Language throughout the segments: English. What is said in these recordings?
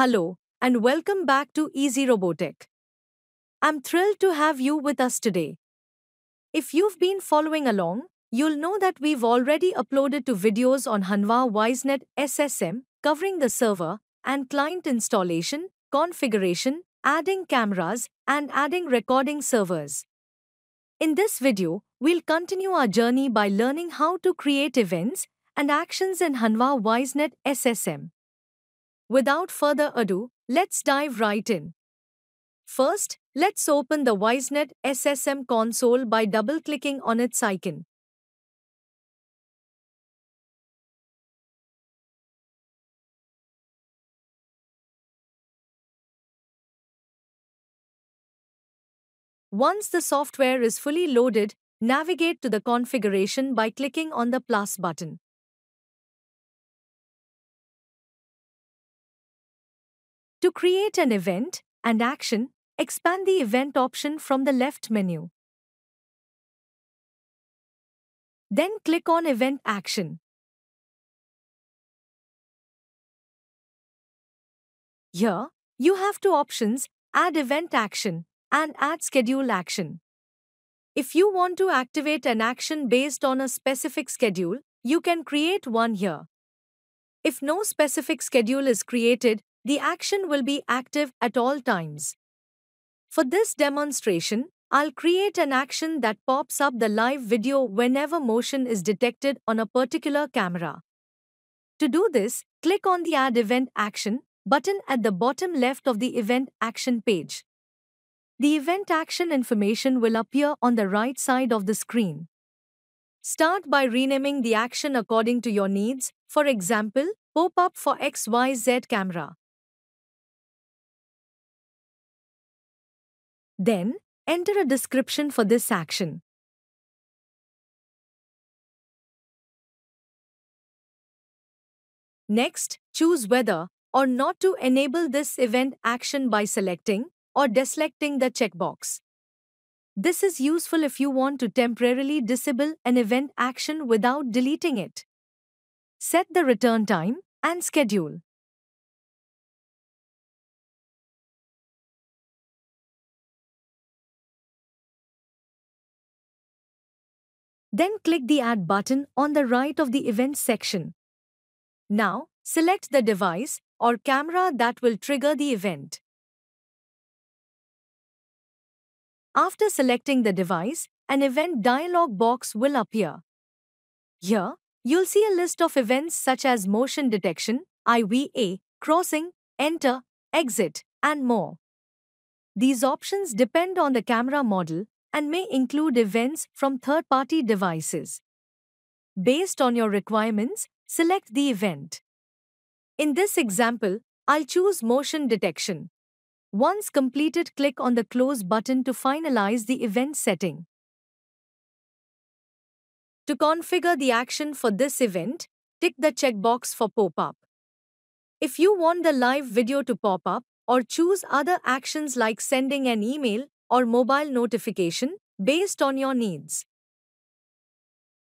Hello, and welcome back to EasyRoboTech. I'm thrilled to have you with us today. If you've been following along, you'll know that we've already uploaded two videos on Hanwha WiseNet SSM covering the server and client installation, configuration, adding cameras, and adding recording servers. In this video, we'll continue our journey by learning how to create events and actions in Hanwha WiseNet SSM. Without further ado, let's dive right in. First, let's open the WiseNet SSM console by double-clicking on its icon. Once the software is fully loaded, navigate to the configuration by clicking on the plus button. To create an event and action, expand the event option from the left menu. Then click on Event Action. Here, you have two options, Add Event Action and add schedule action. If you want to activate an action based on a specific schedule, you can create one here. If no specific schedule is created, the action will be active at all times. For this demonstration, I'll create an action that pops up the live video whenever motion is detected on a particular camera. To do this, click on the Add Event Action button at the bottom left of the Event Action page. The event action information will appear on the right side of the screen. Start by renaming the action according to your needs, for example, pop-up for XYZ camera. Then, enter a description for this action. Next, choose whether or not to enable this event action by selecting or deselecting the checkbox. This is useful if you want to temporarily disable an event action without deleting it. Set the return time and schedule. Then click the Add button on the right of the Events section. Now, select the device or camera that will trigger the event. After selecting the device, an event dialog box will appear. Here, you'll see a list of events such as motion detection, IVA, crossing, enter, exit, and more. These options depend on the camera model and may include events from third-party devices. Based on your requirements, select the event. In this example, I'll choose motion detection. Once completed, click on the Close button to finalize the event setting. To configure the action for this event, tick the checkbox for pop-up. If you want the live video to pop up, or choose other actions like sending an email or mobile notification based on your needs.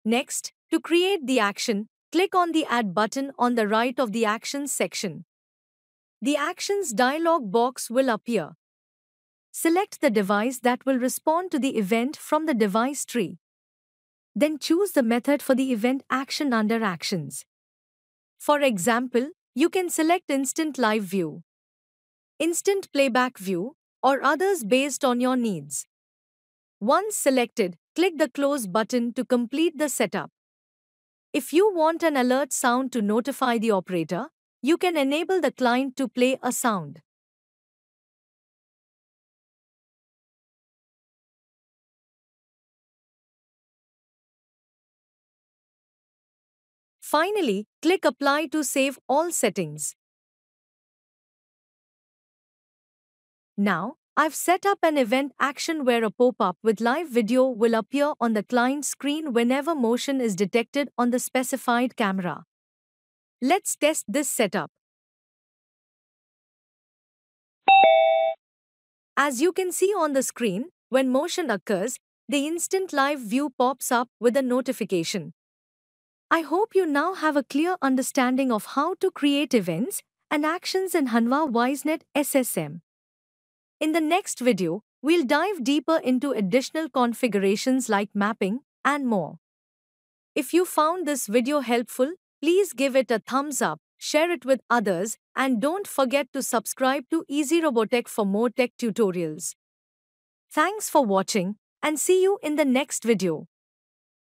Next, to create the action, click on the Add button on the right of the Actions section. The Actions dialog box will appear. Select the device that will respond to the event from the device tree. Then choose the method for the event action under Actions. For example, you can select Instant Live View, Instant Playback View, or others based on your needs. Once selected, click the Close button to complete the setup. If you want an alert sound to notify the operator, you can enable the client to play a sound. Finally, click Apply to save all settings. Now, I've set up an event action where a pop-up with live video will appear on the client screen whenever motion is detected on the specified camera. Let's test this setup. As you can see on the screen, when motion occurs, the instant live view pops up with a notification. I hope you now have a clear understanding of how to create events and actions in Hanwha WiseNet SSM. In the next video, we'll dive deeper into additional configurations like mapping and more. If you found this video helpful, please give it a thumbs up, share it with others, and don't forget to subscribe to EasyRoboTech for more tech tutorials. Thanks for watching and see you in the next video.